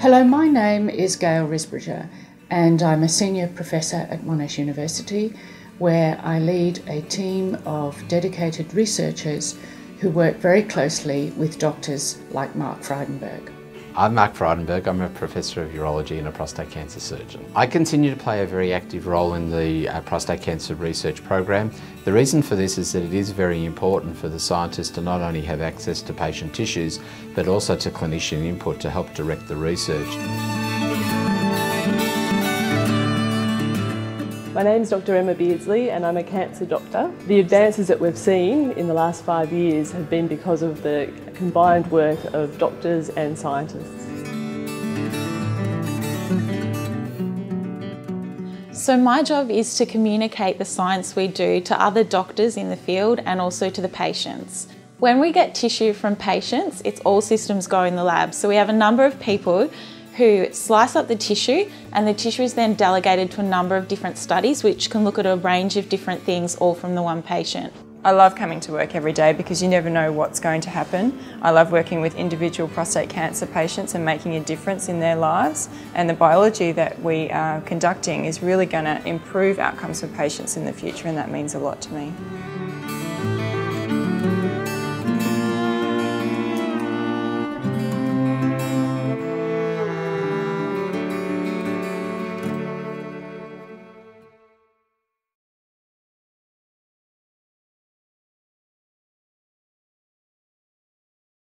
Hello, my name is Gail Risbridger and I'm a senior professor at Monash University where I lead a team of dedicated researchers who work very closely with doctors like Mark Frydenberg. I'm Mark Frydenberg, I'm a Professor of Urology and a prostate cancer surgeon. I continue to play a very active role in the uh, prostate cancer research program. The reason for this is that it is very important for the scientists to not only have access to patient tissues, but also to clinician input to help direct the research. My name is Dr Emma Beardsley and I'm a cancer doctor. The advances that we've seen in the last five years have been because of the combined work of doctors and scientists. So my job is to communicate the science we do to other doctors in the field and also to the patients. When we get tissue from patients, it's all systems go in the lab. So we have a number of people who slice up the tissue and the tissue is then delegated to a number of different studies which can look at a range of different things all from the one patient. I love coming to work every day because you never know what's going to happen. I love working with individual prostate cancer patients and making a difference in their lives and the biology that we are conducting is really going to improve outcomes for patients in the future and that means a lot to me.